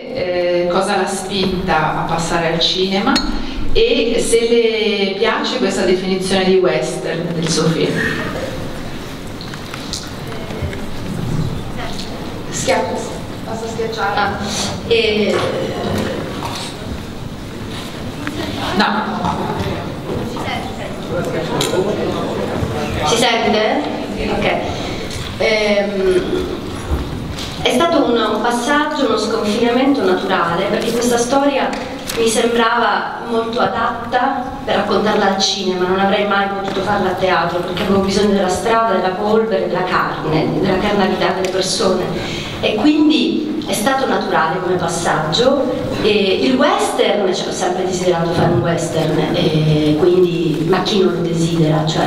Eh, cosa l'ha spinta a passare al cinema e se le piace questa definizione di western del suo film. Schiaccio, basta schiacciare. Ah. E... No. Si sente? Ok. Ehm, è stato un, passaggio, uno sconfinamento naturale perché questa storia mi sembrava molto adatta per raccontarla al cinema, non avrei mai potuto farla a teatro perché avevo bisogno della strada, della polvere, della carne, della carnalità delle persone e quindi è stato naturale come passaggio. E il western, cioè, ho sempre desiderato fare un western, quindi, ma chi non lo desidera? Cioè,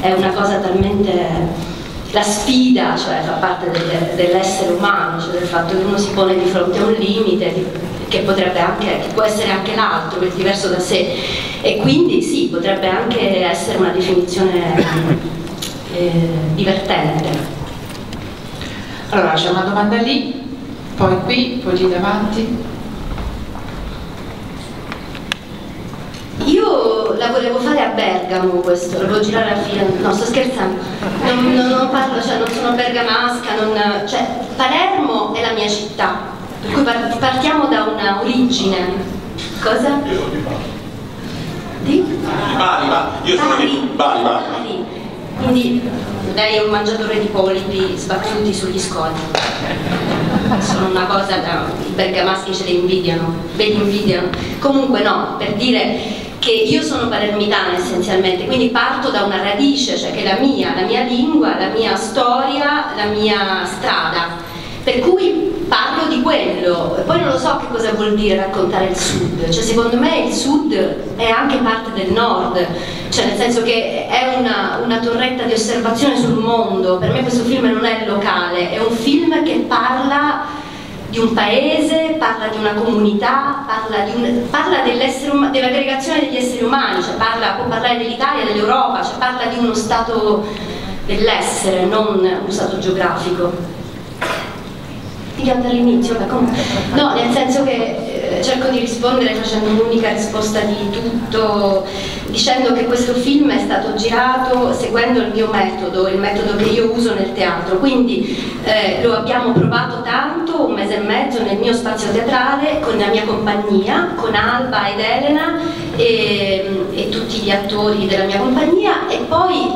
è una cosa talmente la sfida cioè, fa parte del, dell'essere umano, cioè del fatto che uno si pone di fronte a un limite che potrebbe anche, che può essere anche l'altro, che è diverso da sé e quindi sì, potrebbe anche essere una definizione eh, divertente. Allora c'è una domanda lì, poi qui, poi lì davanti. Io la volevo a Bergamo questo, la volevo girare a fine, no sto scherzando, non, non, non parlo, cioè non sono bergamasca, non, cioè Palermo è la mia città, per cui partiamo da una origine. Cosa? Io sono di Bari. Di? Bari, io sono di Bari, Bari. Quindi lei è un mangiatore di polipi sbattuti sugli scoli. Sono una cosa da i bergamaschi ce le invidiano, ve li invidiano. Comunque no, per dire che io sono palermitana essenzialmente, quindi parto da una radice, cioè che è la mia, la mia lingua, la mia storia, la mia strada. Per cui parlo di quello, poi non lo so che cosa vuol dire raccontare il sud, cioè secondo me il sud è anche parte del nord, cioè nel senso che è una, una torretta di osservazione sul mondo, per me questo film non è locale, è un film che parla di un paese, parla di una comunità, parla, parla dell'aggregazione degli esseri umani, cioè parla, può parlare dell'Italia, dell'Europa, cioè parla di uno stato dell'essere, non uno stato geografico. Ti all'inizio, no, nel senso che cerco di rispondere facendo un'unica risposta di tutto, dicendo che questo film è stato girato seguendo il mio metodo, il metodo che io uso nel teatro, quindi eh, lo abbiamo provato tanto, un mese e mezzo nel mio spazio teatrale, con la mia compagnia, con Alba ed Elena e, e tutti gli attori della mia compagnia. E poi,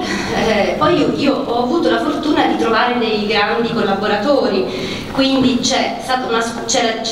eh, poi io, io ho avuto la fortuna di trovare dei grandi collaboratori, quindi c'è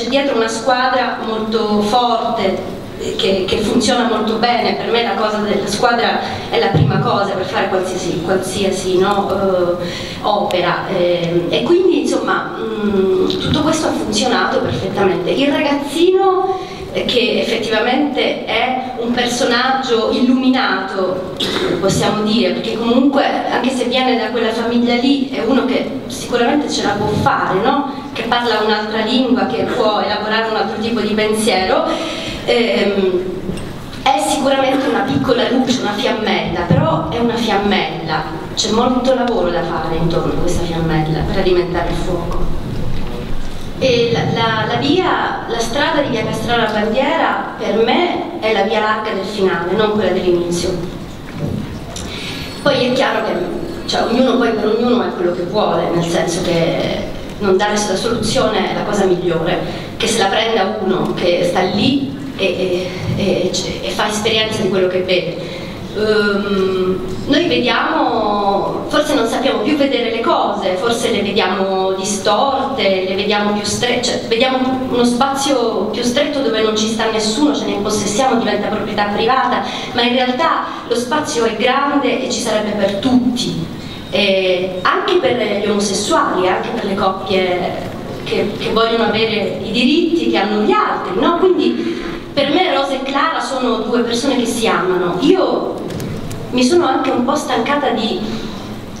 dietro una squadra molto forte che, che, funziona molto bene, per me la cosa della squadra è la prima cosa per fare qualsiasi, qualsiasi no, uh, opera eh, e quindi insomma mh, mm, tutto questo ha funzionato perfettamente. Il ragazzino eh, che effettivamente è un personaggio illuminato, possiamo dire, perché comunque anche se viene da quella famiglia lì è uno che sicuramente ce la può fare, no? che parla un'altra lingua, che può elaborare un altro tipo di pensiero ehm, è sicuramente una piccola luce, una fiammella, però è una fiammella, c'è molto lavoro da fare intorno a questa fiammella per alimentare il fuoco. La, la, la, via, la strada di via Castrara Bandiera per me è la via larga del finale, non quella dell'inizio. Poi è chiaro che cioè, ognuno poi per ognuno è quello che vuole, nel senso che non dare la soluzione è la cosa migliore, che se la prenda uno che sta lì e, e, e, fa esperienza di quello che vede. Um, noi vediamo, forse non sappiamo più vedere le cose, forse le vediamo distorte, le vediamo più strette, cioè vediamo uno spazio più stretto dove non ci sta nessuno, ce ne impossessiamo, diventa proprietà privata, ma in realtà lo spazio è grande e ci sarebbe per tutti, eh, anche per gli omosessuali, anche per le coppie che, che, vogliono avere i diritti che hanno gli altri, no? quindi per me Rosa e Clara sono due persone che si amano. Io mi sono anche un po' stancata di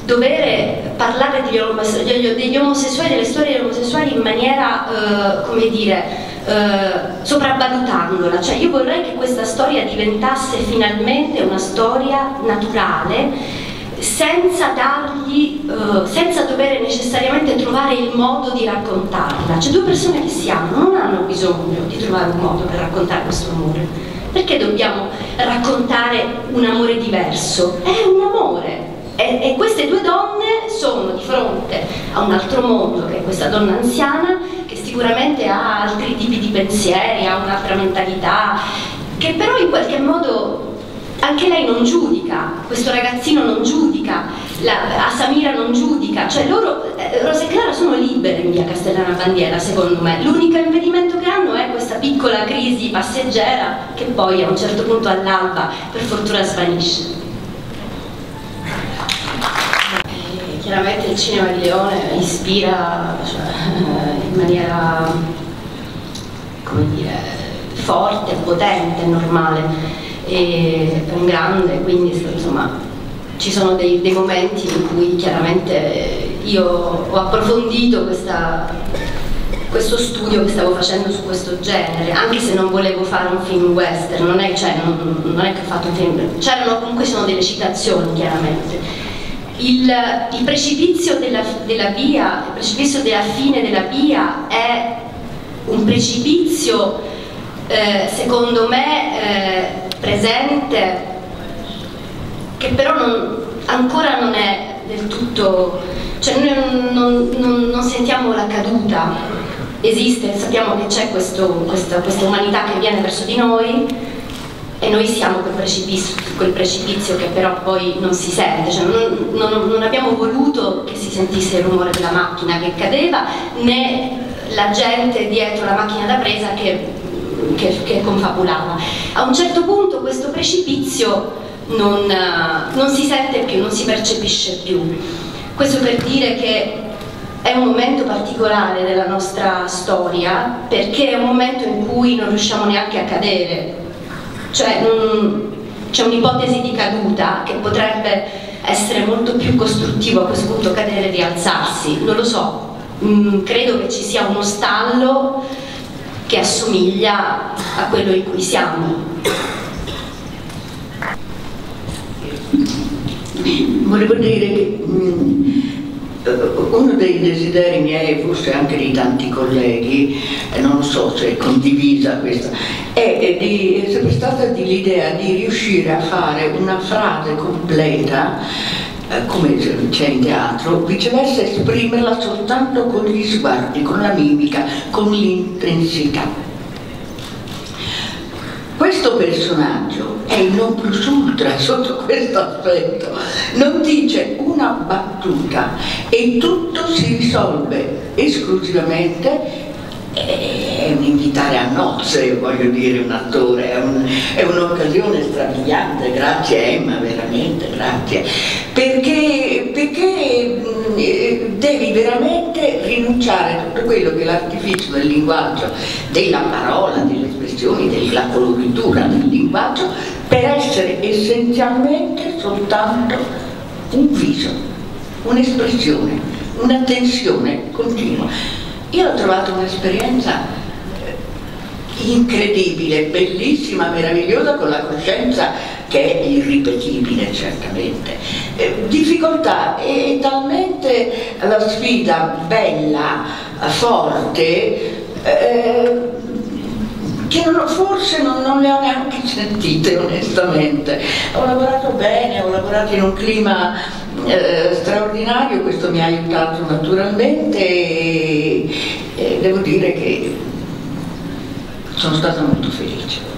dover parlare degli, omosessuali, degli omosessuali delle storie degli omosessuali in maniera, eh, come dire, eh, sopravvalutandola. Cioè io vorrei che questa storia diventasse finalmente una storia naturale senza dargli, uh, senza dover necessariamente trovare il modo di raccontarla. Cioè due persone che si amano non hanno bisogno di trovare un modo per raccontare questo amore. Perché dobbiamo raccontare un amore diverso? È un amore. E, e queste due donne sono di fronte a un altro mondo, che è questa donna anziana, che sicuramente ha altri tipi di pensieri, ha un'altra mentalità, che però in qualche modo anche lei non giudica, questo ragazzino non giudica, la, Samira non giudica, cioè loro, eh, Rosa e Clara sono libere in via Castellana Bandiera secondo me, l'unico impedimento che hanno è questa piccola crisi passeggera che poi a un certo punto all'alba per fortuna svanisce. E chiaramente il cinema di Leone ispira cioè, in maniera, come dire, forte, potente, normale e è un grande, quindi insomma ci sono dei, dei momenti in cui chiaramente io ho approfondito questa, questo studio che stavo facendo su questo genere, anche se non volevo fare un film western, non è, cioè, non, non è che ho fatto un film, c'erano comunque sono delle citazioni chiaramente. Il, il precipizio della, della via, il precipizio della fine della via è un precipizio eh, secondo me eh, presente che però non, ancora non è del tutto, cioè noi non, non, non sentiamo la caduta, esiste, sappiamo che c'è questa, questa umanità che viene verso di noi e noi siamo quel precipizio, quel precipizio che però poi non si sente, cioè non, non, non, abbiamo voluto che si sentisse il rumore della macchina che cadeva né la gente dietro la macchina da presa che che, che confabulava. A un certo punto questo precipizio non, non si sente più, non si percepisce più. Questo per dire che è un momento particolare della nostra storia perché è un momento in cui non riusciamo neanche a cadere, cioè c'è un'ipotesi di caduta che potrebbe essere molto più costruttivo a questo punto cadere e rialzarsi, non lo so, mm, credo che ci sia uno stallo che assomiglia a quello in cui siamo. Volevo dire che mm, uno dei desideri miei, forse anche di tanti colleghi, non so se è condivisa questa, è, di, è sempre stata l'idea di riuscire a fare una frase completa eh, come c'è in teatro, viceversa esprimerla soltanto con gli sguardi, con la mimica, con l'intensità. Questo personaggio è il non plus ultra sotto questo aspetto, non dice una battuta. E tutto si risolve esclusivamente è un invitare a nozze, voglio dire, un attore, è, un, è un'occasione strabiliante, grazie Emma, veramente, grazie, perché, perché mh, devi veramente rinunciare a tutto quello che l'artificio del linguaggio, della parola, delle espressioni, della coloritura del linguaggio, per essere essenzialmente soltanto un viso, un'espressione, una tensione continua. Io ho trovato un'esperienza eh, incredibile, bellissima, meravigliosa, con la coscienza che è irripetibile certamente. Eh, difficoltà e talmente la sfida bella, forte, eh, che non, forse non, non, le ho neanche sentite onestamente. Ho lavorato bene, ho lavorato in un clima eh, straordinario, questo mi ha aiutato naturalmente e, e devo dire che sono stata molto felice.